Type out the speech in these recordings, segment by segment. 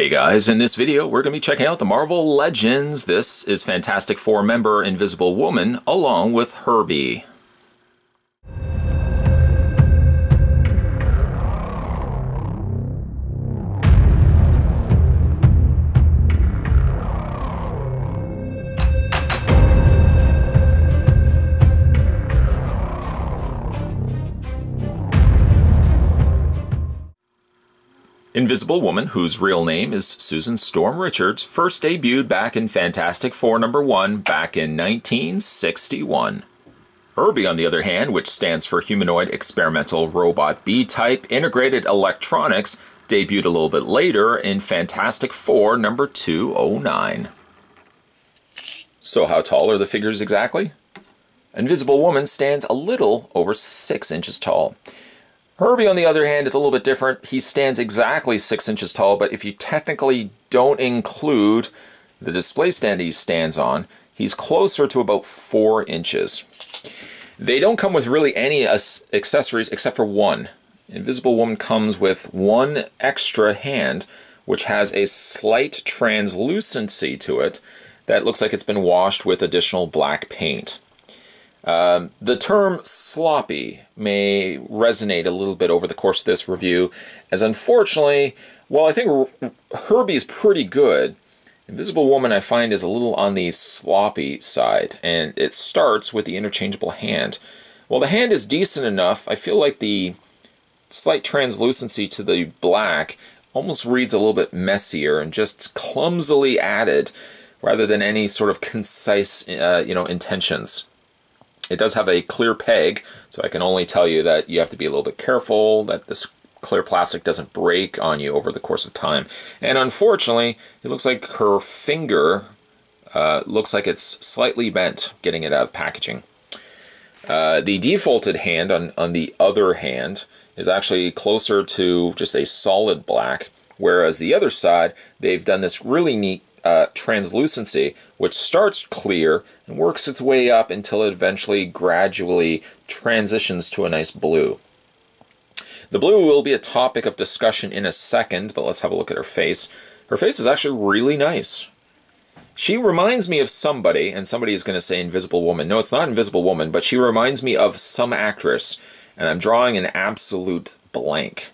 Hey guys, in this video we're going to be checking out the Marvel Legends. This is Fantastic Four member Invisible Woman along with Herbie. Invisible Woman, whose real name is Susan Storm Richards, first debuted back in Fantastic Four number 1 back in 1961. Herbie, on the other hand, which stands for Humanoid Experimental Robot B-Type Integrated Electronics, debuted a little bit later in Fantastic Four number 209. So how tall are the figures exactly? Invisible Woman stands a little over 6 inches tall. Herbie, on the other hand, is a little bit different. He stands exactly six inches tall, but if you technically don't include the display stand he stands on, he's closer to about four inches. They don't come with really any accessories except for one. Invisible Woman comes with one extra hand, which has a slight translucency to it that looks like it's been washed with additional black paint. Um, the term sloppy may resonate a little bit over the course of this review, as unfortunately, while I think Herbie's pretty good, Invisible Woman I find is a little on the sloppy side, and it starts with the interchangeable hand. While the hand is decent enough, I feel like the slight translucency to the black almost reads a little bit messier and just clumsily added rather than any sort of concise, uh, you know, intentions. It does have a clear peg, so I can only tell you that you have to be a little bit careful that this clear plastic doesn't break on you over the course of time. And unfortunately, it looks like her finger uh, looks like it's slightly bent getting it out of packaging. Uh, the defaulted hand, on, on the other hand, is actually closer to just a solid black, whereas the other side, they've done this really neat uh, translucency, which starts clear and works its way up until it eventually gradually transitions to a nice blue. The blue will be a topic of discussion in a second, but let's have a look at her face. Her face is actually really nice. She reminds me of somebody, and somebody is going to say Invisible Woman. No, it's not Invisible Woman, but she reminds me of some actress, and I'm drawing an absolute blank.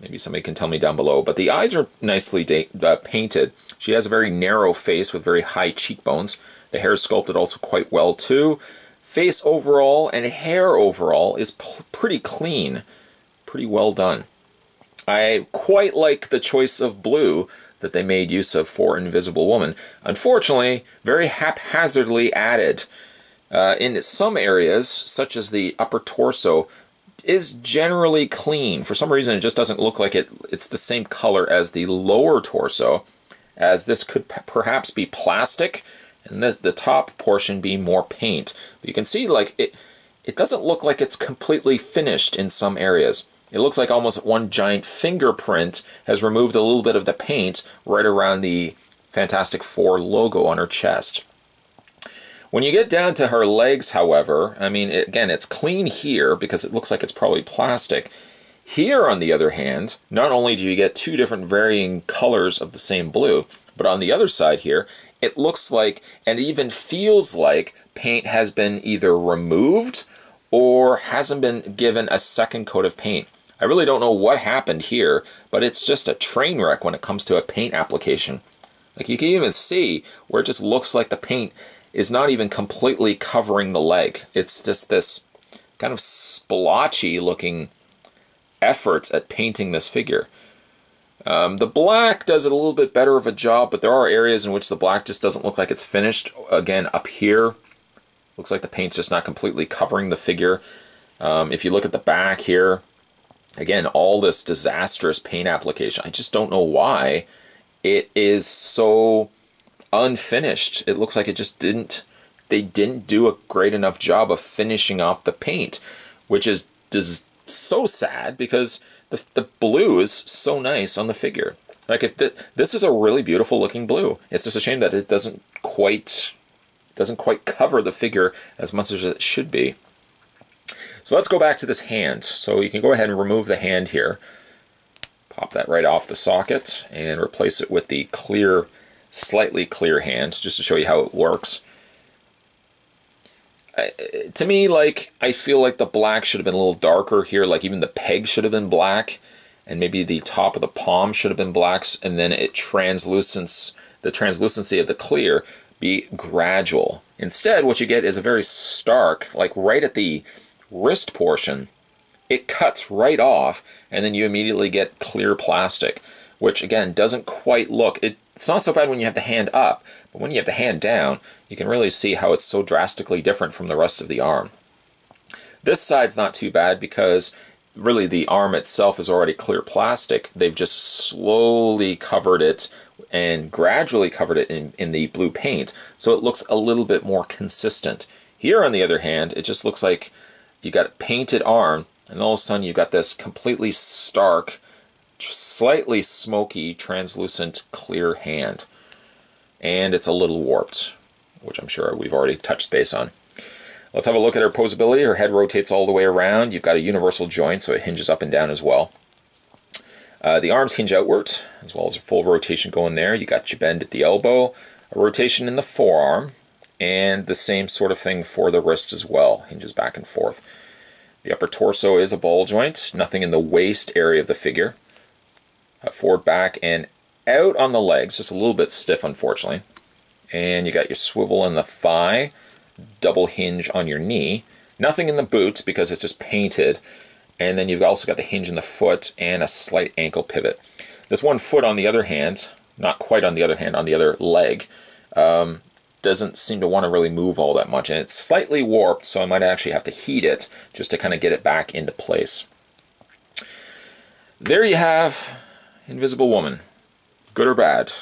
Maybe somebody can tell me down below. But the eyes are nicely uh, painted. She has a very narrow face with very high cheekbones. The hair is sculpted also quite well too. Face overall and hair overall is pretty clean. Pretty well done. I quite like the choice of blue that they made use of for Invisible Woman. Unfortunately, very haphazardly added. Uh, in some areas, such as the upper torso, is generally clean. For some reason, it just doesn't look like it. It's the same color as the lower torso, as this could perhaps be plastic, and the, the top portion be more paint. But you can see, like, it, it doesn't look like it's completely finished in some areas. It looks like almost one giant fingerprint has removed a little bit of the paint right around the Fantastic Four logo on her chest. When you get down to her legs, however, I mean, again, it's clean here because it looks like it's probably plastic. Here, on the other hand, not only do you get two different varying colors of the same blue, but on the other side here, it looks like and even feels like paint has been either removed or hasn't been given a second coat of paint. I really don't know what happened here, but it's just a train wreck when it comes to a paint application. Like you can even see where it just looks like the paint is not even completely covering the leg. It's just this kind of splotchy looking efforts at painting this figure. Um, the black does it a little bit better of a job, but there are areas in which the black just doesn't look like it's finished. Again, up here, looks like the paint's just not completely covering the figure. Um, if you look at the back here, again, all this disastrous paint application. I just don't know why it is so unfinished. It looks like it just didn't, they didn't do a great enough job of finishing off the paint, which is so sad because the, the blue is so nice on the figure. Like if the, this is a really beautiful looking blue. It's just a shame that it doesn't quite doesn't quite cover the figure as much as it should be. So let's go back to this hand. So you can go ahead and remove the hand here. Pop that right off the socket and replace it with the clear, slightly clear hand, just to show you how it works. To me, like, I feel like the black should have been a little darker here, like even the peg should have been black, and maybe the top of the palm should have been blacks, and then it translucence, the translucency of the clear be gradual. Instead, what you get is a very stark, like right at the wrist portion, it cuts right off, and then you immediately get clear plastic, which again doesn't quite look. It, it's not so bad when you have the hand up, but when you have the hand down, you can really see how it's so drastically different from the rest of the arm. This side's not too bad because really the arm itself is already clear plastic. They've just slowly covered it and gradually covered it in, in the blue paint, so it looks a little bit more consistent. Here, on the other hand, it just looks like you got a painted arm and all of a sudden you've got this completely stark, slightly smoky, translucent, clear hand. And it's a little warped, which I'm sure we've already touched base on. Let's have a look at her posability. Her head rotates all the way around. You've got a universal joint, so it hinges up and down as well. Uh, the arms hinge outward, as well as a full rotation going there. You got your bend at the elbow, a rotation in the forearm, and the same sort of thing for the wrist as well, hinges back and forth. The upper torso is a ball joint, nothing in the waist area of the figure. Forward, back, and out on the legs, just a little bit stiff, unfortunately. And you got your swivel in the thigh, double hinge on your knee. Nothing in the boots because it's just painted. And then you've also got the hinge in the foot and a slight ankle pivot. This one foot, on the other hand, not quite on the other hand, on the other leg, um, doesn't seem to want to really move all that much and it's slightly warped so I might actually have to heat it just to kind of get it back into place. There you have Invisible Woman. Good or bad.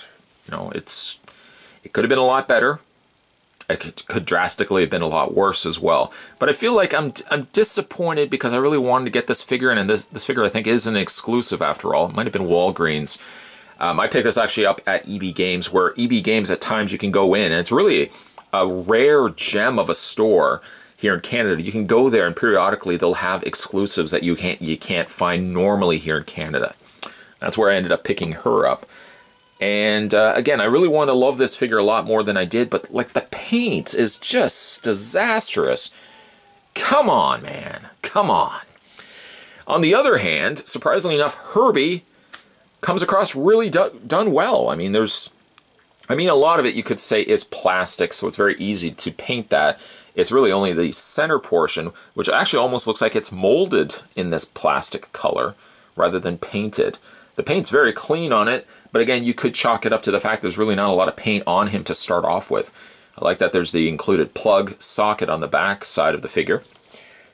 You know, it's it could have been a lot better. It could, could drastically have been a lot worse as well. But I feel like I'm I'm disappointed because I really wanted to get this figure in and this, this figure I think is an exclusive after all. It might have been Walgreens um, I picked this actually up at EB Games, where EB Games at times you can go in, and it's really a rare gem of a store here in Canada. You can go there, and periodically they'll have exclusives that you can't you can't find normally here in Canada. That's where I ended up picking her up. And uh, again, I really want to love this figure a lot more than I did, but like the paint is just disastrous. Come on, man. Come on. On the other hand, surprisingly enough, Herbie comes across really do done well. I mean, there's, I mean, a lot of it you could say is plastic, so it's very easy to paint that. It's really only the center portion, which actually almost looks like it's molded in this plastic color rather than painted. The paint's very clean on it, but again, you could chalk it up to the fact there's really not a lot of paint on him to start off with. I like that there's the included plug socket on the back side of the figure.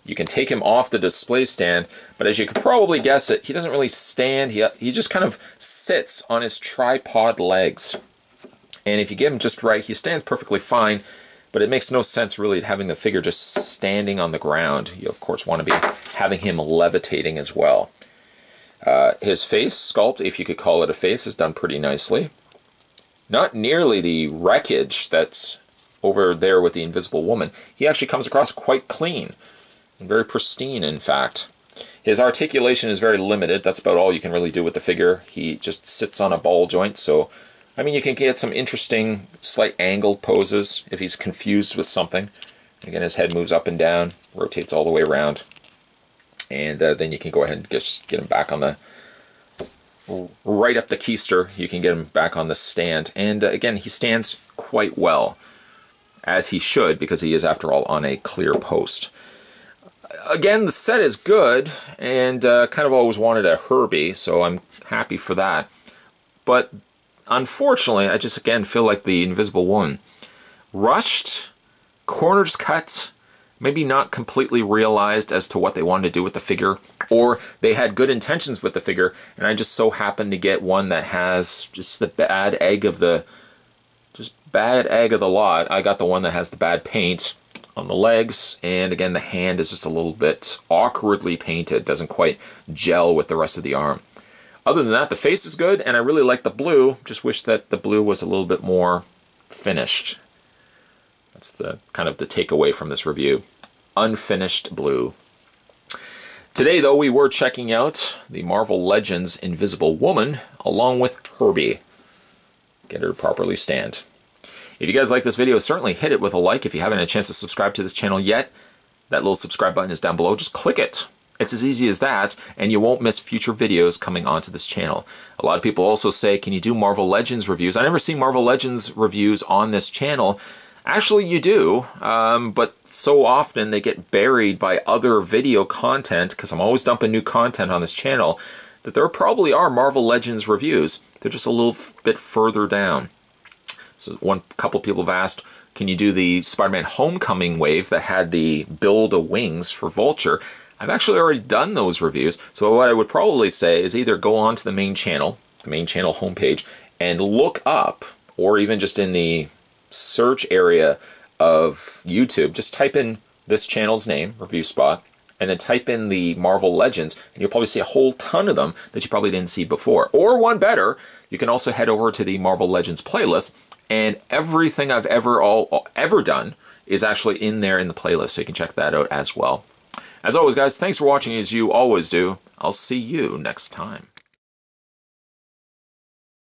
You can take him off the display stand, but as you could probably guess it, he doesn't really stand. He, he just kind of sits on his tripod legs. And if you get him just right, he stands perfectly fine, but it makes no sense really having the figure just standing on the ground. You, of course, want to be having him levitating as well. Uh, his face sculpt, if you could call it a face, is done pretty nicely. Not nearly the wreckage that's over there with the Invisible Woman. He actually comes across quite clean and very pristine, in fact. His articulation is very limited. That's about all you can really do with the figure. He just sits on a ball joint, so I mean, you can get some interesting, slight angled poses if he's confused with something. Again, his head moves up and down, rotates all the way around, and uh, then you can go ahead and just get him back on the right up the keister. You can get him back on the stand, and uh, again, he stands quite well, as he should, because he is, after all, on a clear post again, the set is good, and uh, kind of always wanted a Herbie, so I'm happy for that. But unfortunately, I just again feel like the Invisible one rushed, corners cut, maybe not completely realized as to what they wanted to do with the figure, or they had good intentions with the figure, and I just so happened to get one that has just the bad egg of the just bad egg of the lot. I got the one that has the bad paint on the legs and again the hand is just a little bit awkwardly painted doesn't quite gel with the rest of the arm other than that the face is good and I really like the blue just wish that the blue was a little bit more finished that's the kind of the takeaway from this review unfinished blue Today, though, we were checking out the Marvel Legends Invisible Woman along with Herbie. Get her to properly stand. If you guys like this video, certainly hit it with a like. If you haven't had a chance to subscribe to this channel yet, that little subscribe button is down below. Just click it. It's as easy as that, and you won't miss future videos coming onto this channel. A lot of people also say, can you do Marvel Legends reviews? I never see Marvel Legends reviews on this channel. Actually, you do, um, but so often they get buried by other video content, because I'm always dumping new content on this channel, that there probably are Marvel Legends reviews. They're just a little bit further down. So one couple people have asked, can you do the Spider-Man Homecoming wave that had the Build-A-Wings for Vulture? I've actually already done those reviews, so what I would probably say is either go on to the main channel, the main channel homepage, and look up, or even just in the search area of YouTube, just type in this channel's name, Review Spot, and then type in the Marvel Legends, and you'll probably see a whole ton of them that you probably didn't see before. Or one better, you can also head over to the Marvel Legends playlist, and everything I've ever all ever done is actually in there in the playlist, so you can check that out as well. As always, guys, thanks for watching as you always do. I'll see you next time.